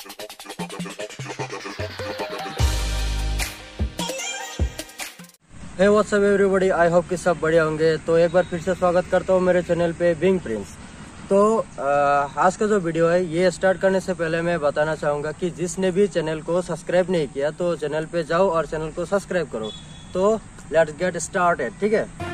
Hey what's up everybody I hope कि सब बढ़िया होंगे। तो एक बार फिर से स्वागत करता हूँ मेरे चैनल पे बिंग प्रिंस तो आज का जो वीडियो है, ये स्टार्ट करने से पहले मैं बताना चाहूँगा कि जिसने भी चैनल को सब्सक्राइब नहीं किया तो चैनल पे जाओ और चैनल को सब्सक्राइब करो। तो लेट्स गेट स्टार्टेड ठीक है?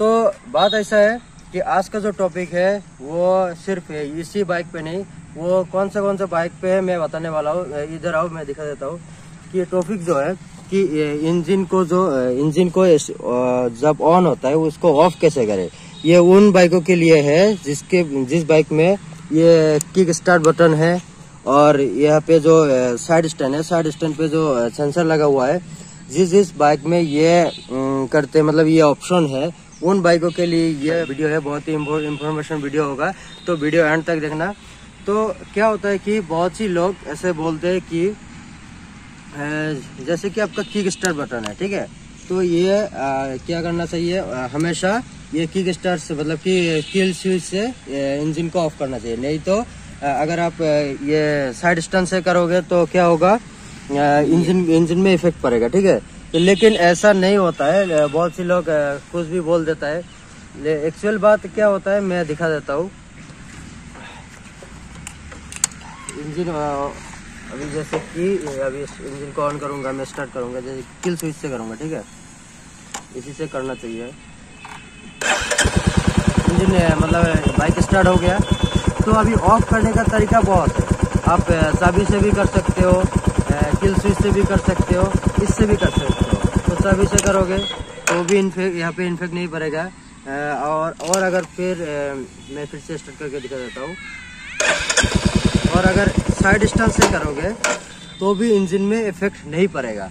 तो बात ऐसा है कि आज का जो टॉपिक है, वो सिर्फ़ इसी बाइक पे नहीं, वो कौन सा कौन सा बाइक पे है मैं बताने वाला हूँ इधर आओ, मैं दिखा देता हूँ कि टॉपिक जो है कि इंजन को जो इंजन को जब ऑन होता है, उसको ऑफ़ कैसे करे? ये उन बाइकों के लिए है, जिसके, जिस बाइक में ये किक स्टार्ट बटन है, और यहाँ पे जो साइड स्टैंड है साइड स्टैंड पे जो सेंसर लगा हुआ है, जिस जिस बाइक में ये करते मतलब ये ऑप्शन है उन बाइकों के लिए ये वीडियो है बहुत ही इंफॉर्मेशन वीडियो होगा। तो वीडियो एंड तक देखना। तो क्या होता है कि बहुत सी लोग ऐसे बोलते हैं कि जैसे कि आपका किक स्टार बटन है ठीक है? तो ये आ, क्या करना चाहिए? हमेशा ये किक स्टार से मतलब कि किल स्विच से इंजन को ऑफ़ करना चाहिए। नहीं तो अगर आप ये साइड स्टन से करोगे तो क्या होगा? इंजन इंजन में इफ़ेक्ट पड़ेगा ठीक है? लेकिन ऐसा नहीं होता है। बहुत सी लोग कुछ भी बोल देता है। एक्चुअल बात क्या होता है, मैं दिखा देता हूँ। इंजन अभी जैसे कि, अभी इंजन को ऑन करूँगा, मैं स्टार्ट करूँगा, जैसे किल स्विच से करूँगा, ठीक है? इसी से करना चाहिए। इंजन मतलब बाइक स्टार्ट हो गया। तो अभी ऑफ़ करने का तरीका बहुत है। आप चाबी से भी कर सकते हो। किल स्विच से भी कर सकते हो, इससे भी कर सकते हो। तो सभी से करोगे तो भी इन्फेक्ट यहाँ पे इन्फेक्ट नहीं पड़ेगा। और और अगर फिर मैं फिर से स्टार्ट करके दिखा देता हूँ। और अगर साइड स्टैंड से करोगे तो भी इंजन में इफ़ेक्ट नहीं पड़ेगा।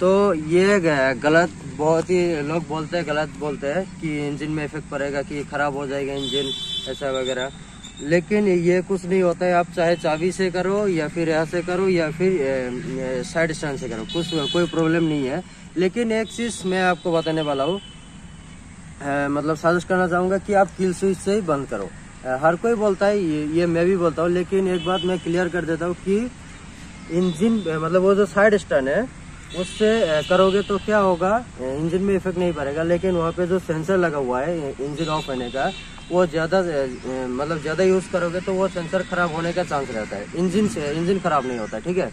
तो ये गलत बहुत ही, लोग बोलते हैं, गलत बोलते हैं कि इंजन में इफ़ेक्ट पड़ेगा, कि खराब हो जाएगा इंजन ऐसा वगैरह। लेकिन ये कुछ नहीं होता है। आप चाहे चाबी से करो या फिर यहाँ से करो या फिर साइड स्टैंड से करो। कुछ कोई प्रॉब्लम नहीं है। लेकिन एक चीज़ मैं आपको बताने वाला हूँ। मतलब सजेस्ट करना चाहूँगा कि आप किल स्विच से ही बंद करो। हर कोई बोलता है ये, ये मैं भी बोलता हूँ लेकिन एक बात मैं क्लियर कर देता हूँ कि इंजन मतलब वो जो साइड स्टैंड है उससे करोगे तो क्या होगा? इंजन में इफ़ेक्ट नहीं पड़ेगा लेकिन वहाँ पे जो सेंसर लगा हुआ है इंजन ऑफ़ होने का वो ज़्यादा मतलब ज़्यादा यूज़ करोगे तो वो सेंसर खराब होने का चांस रहता है। इंजन से इंजन खराब नहीं होता, ठीक है?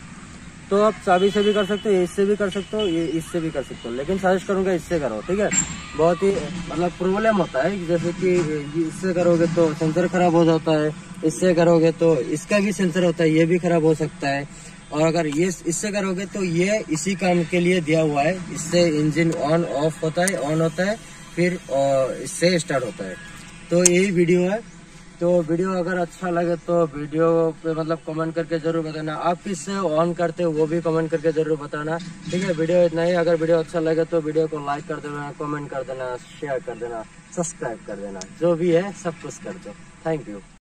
तो आप चाबी से भी कर सकते हो, इससे भी कर सकते हो, ये इससे भी कर सकते हो। लेकिन सजेस्ट करूँगा इससे करो, ठीक है? बहुत ही मतलब प्रॉब्लम होता है, जैसे कि इससे करोगे तो सेंसर खराब हो जाता है, इससे करोगे तो इसका भी सेंसर होता है, ये भी खराब हो सकता है। और अगर ये इससे करोगे तो ये इसी काम के लिए दिया हुआ है, इससे इंजन ऑन ऑफ़ होता है ऑन होता है, फिर इससे स्टार्ट होता है। तो यही वीडियो है। तो वीडियो अगर अच्छा लगे तो वीडियो पे मतलब कमेंट करके ज़रूर बताना। आप किससे ऑन करते हो वो भी कमेंट करके ज़रूर बताना। ठीक है, वीडियो इतना ही। अगर वीडियो अच्छा लगे तो वीडियो को लाइक कर देना कमेंट कर देना शेयर कर देना सब्सक्राइब कर देना। जो भी है, सब कुछ कर दो। Thank you